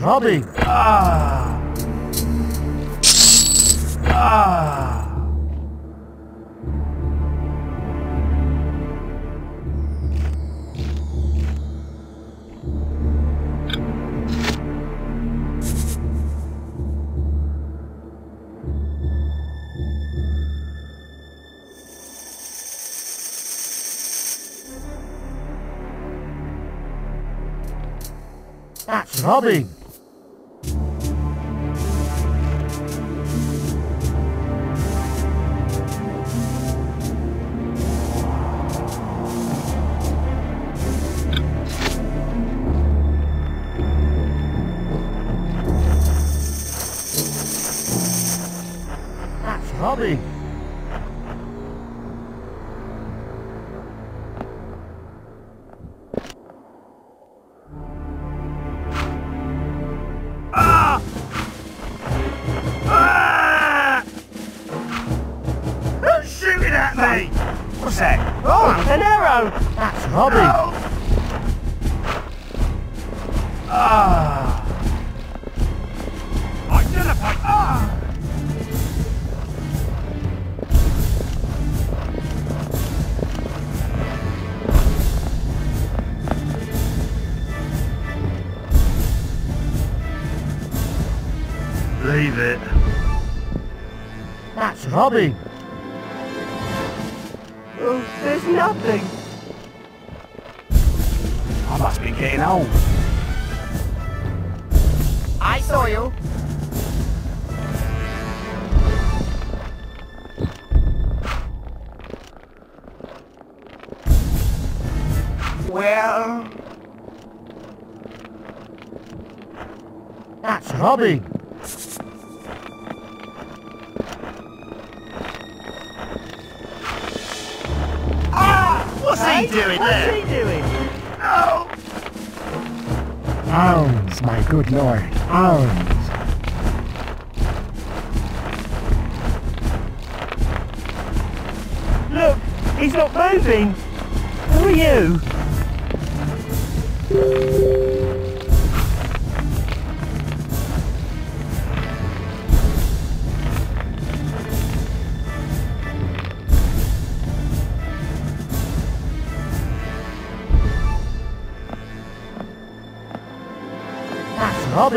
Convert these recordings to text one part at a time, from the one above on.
Robbie. Ah! Ah! That's Robbie. That's Robbie. No! Ah! Leave it. That's Robbie. Oh, there's nothing. I must be getting old. I saw you. Well, That's Robbie. What's he doing What's there? he doing? No! Arms, my good lord. Arms. Look, he's not moving. Who are you? Help!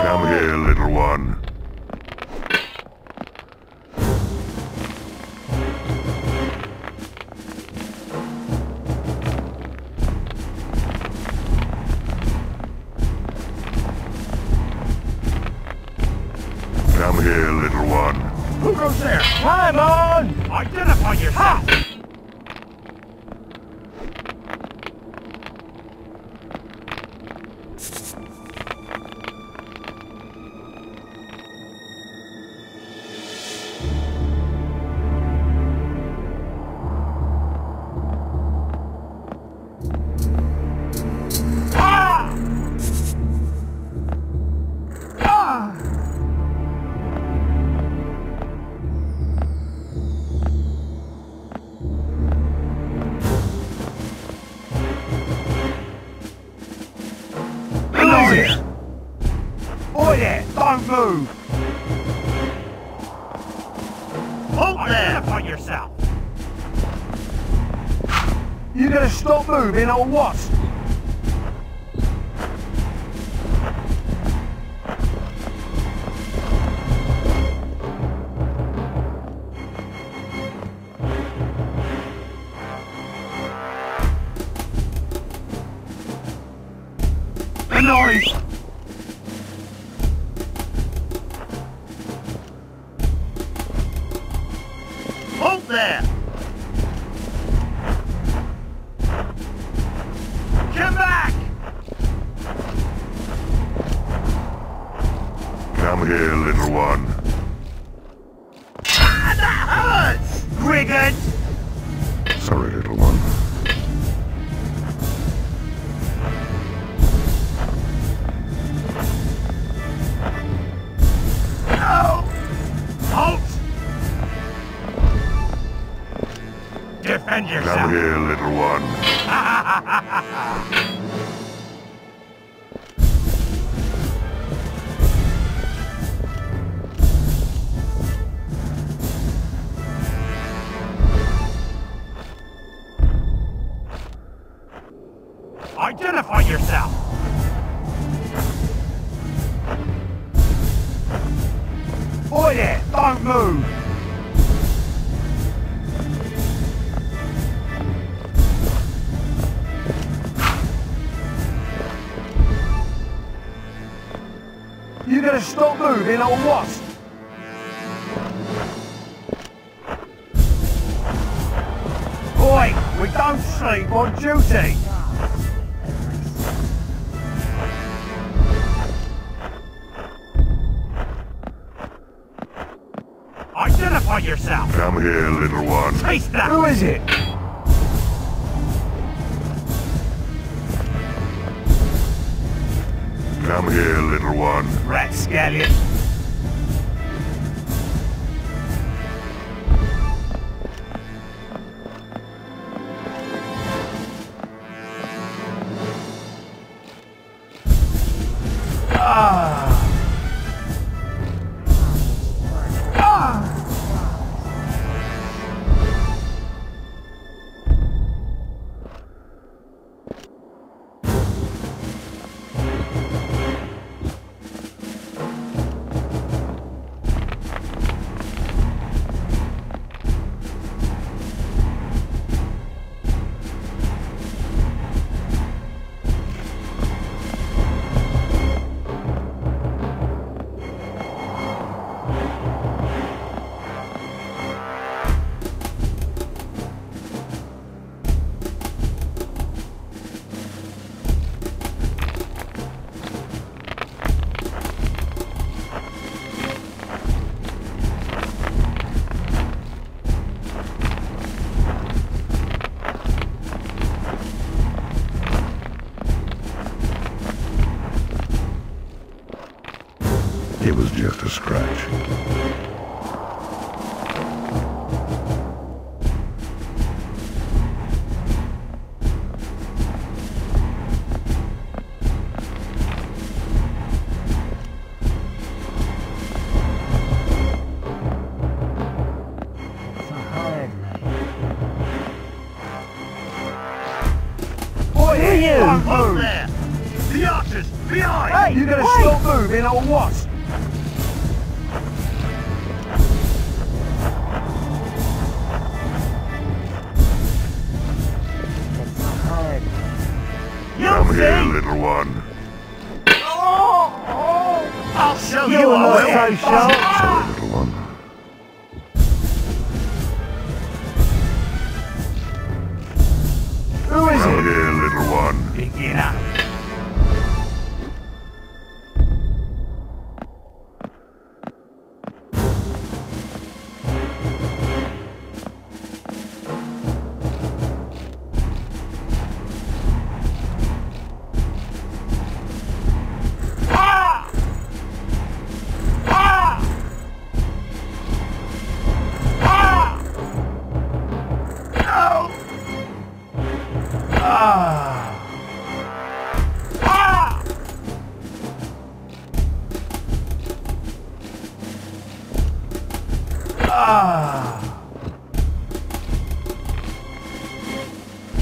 Come here, little one. Come here, little one. Who goes there? Come on! Identify yourself! There, don't move! Hold there! Identify yourself! You gonna stop moving or what? The noise! Come here, little one. That hurts! Brigand! Sorry, little one. No! Halt! Defend yourself! Come here, little one. don't move! You gonna stop moving or what? Boy, we don't sleep on duty! Yourself! Come here, little one. Taste that! Who is it? Come here, little one. Rapscallion. Ah. Scratch. Come here, little one. Oh! I'll show you, You are I not will. so sharp. Sorry, little one. Who is Come it? here, little one. Beginner. Ah!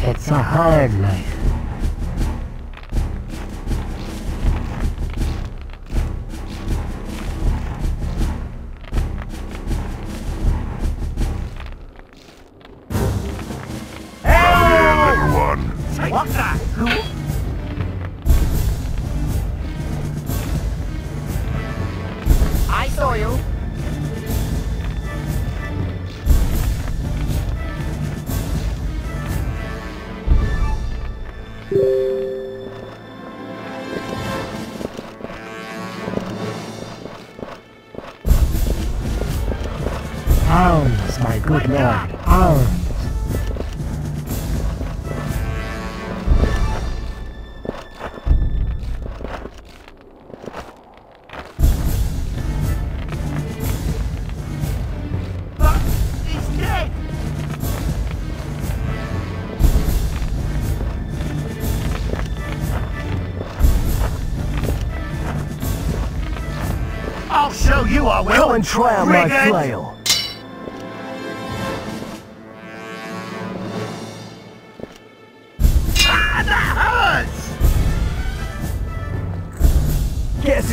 It's a hard life. Hounds, my good lord, hounds. He's dead! I'll show you I will! Come and try my flail.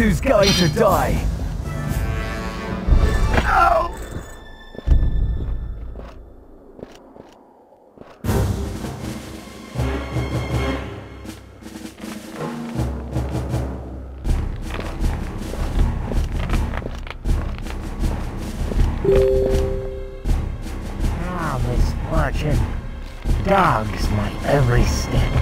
Who's going to die? Oh! Ah, misfortune. Dogs my every step.